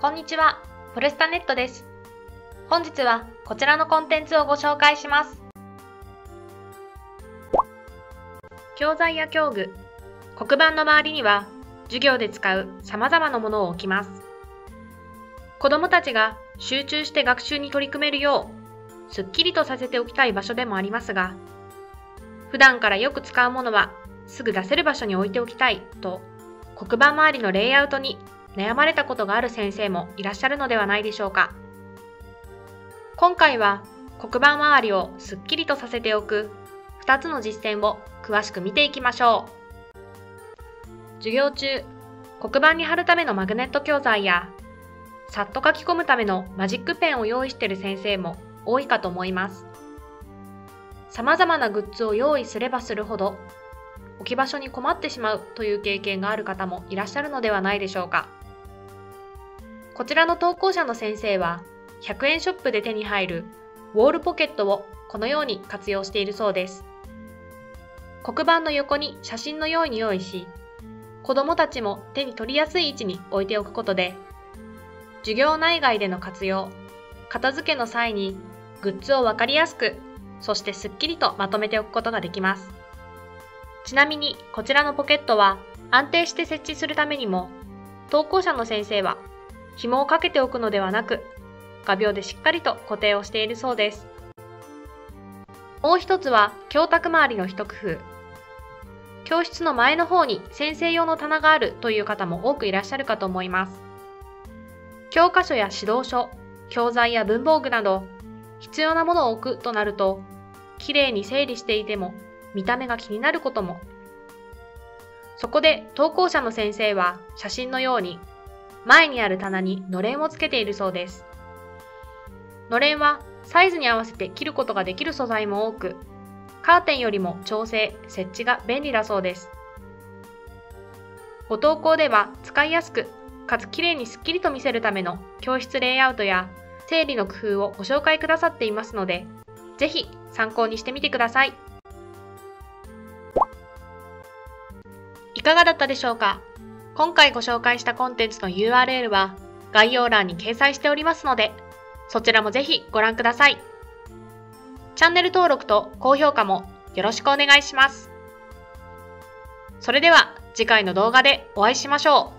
こんにちは、フォレスタネットです。本日はこちらのコンテンツをご紹介します。教材や教具、黒板の周りには授業で使う様々なものを置きます。子どもたちが集中して学習に取り組めるよう、すっきりとさせておきたい場所でもありますが、普段からよく使うものはすぐ出せる場所に置いておきたいと、黒板周りのレイアウトに悩まれたことがある先生もいらっしゃるのではないでしょうか。今回は黒板周りをすっきりとさせておく2つの実践を詳しく見ていきましょう。授業中、黒板に貼るためのマグネット教材や、さっと書き込むためのマジックペンを用意している先生も多いかと思います。様々なグッズを用意すればするほど、置き場所に困ってしまうという経験がある方もいらっしゃるのではないでしょうか。こちらの投稿者の先生は、100円ショップで手に入るウォールポケットをこのように活用しているそうです。黒板の横に写真のように用意し、子供たちも手に取りやすい位置に置いておくことで、授業内外での活用、片付けの際にグッズをわかりやすく、そしてすっきりとまとめておくことができます。ちなみにこちらのポケットは安定して設置するためにも、投稿者の先生は紐をかけておくのではなく、画鋲でしっかりと固定をしているそうです。もう一つは教卓周りの一工夫。教室の前の方に先生用の棚があるという方も多くいらっしゃるかと思います。教科書や指導書、教材や文房具など必要なものを置くとなると、きれいに整理していても見た目が気になることも。そこで投稿者の先生は写真のように前にある棚にのれんをつけているそうです。のれんはサイズに合わせて切ることができる素材も多く、カーテンよりも調整、設置が便利だそうです。ご投稿では使いやすく、かつ綺麗にスッキリと見せるための教室レイアウトや整理の工夫をご紹介くださっていますので、ぜひ参考にしてみてください。いかがだったでしょうか？今回ご紹介したコンテンツの URL は概要欄に掲載しておりますので、そちらもぜひご覧ください。チャンネル登録と高評価もよろしくお願いします。それでは次回の動画でお会いしましょう。